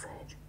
sausage.